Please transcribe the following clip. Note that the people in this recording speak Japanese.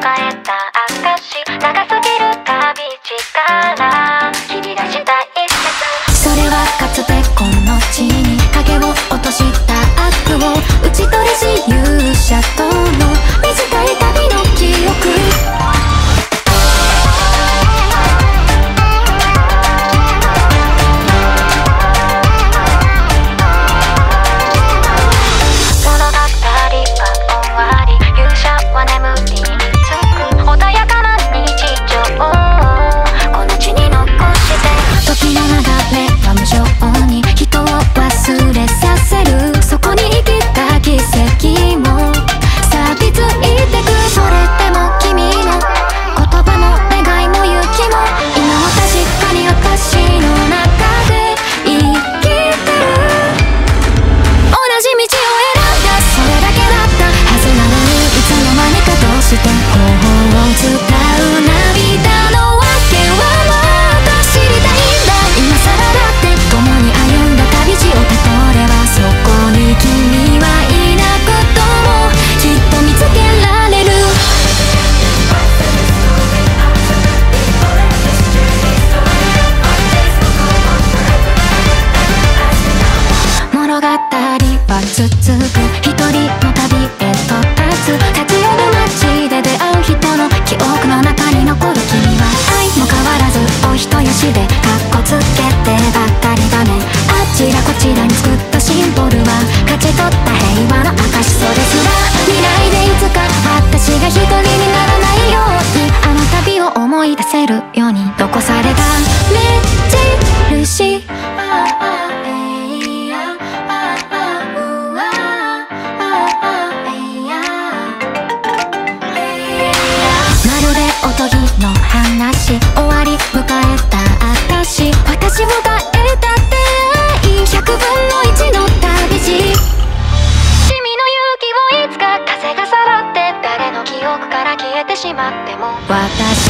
えた続くしまっても。私